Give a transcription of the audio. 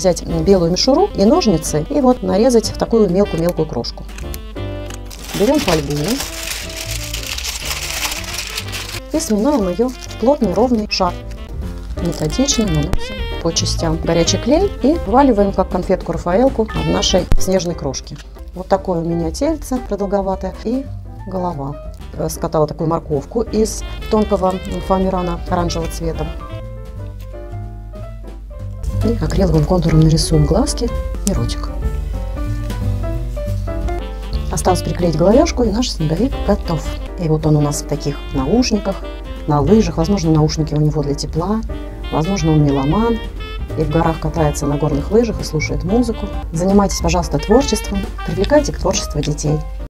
взять белую мишуру и ножницы и вот нарезать такую мелкую-мелкую крошку. Берем фольгу и сминаем ее в плотный ровный шар. Методично наносим по частям горячий клей и вваливаем как конфетку Рафаэлку в нашей снежной крошке. Вот такое у меня тельце продолговатое и голова. Скатала такую морковку из тонкого фоамирана оранжевого цвета. И акриловым контуром нарисуем глазки и ротик. Осталось приклеить головешку, и наш снеговик готов. И вот он у нас в таких наушниках, на лыжах. Возможно, наушники у него для тепла. Возможно, он меломан и в горах катается на горных лыжах и слушает музыку. Занимайтесь, пожалуйста, творчеством. Привлекайте к творчеству детей.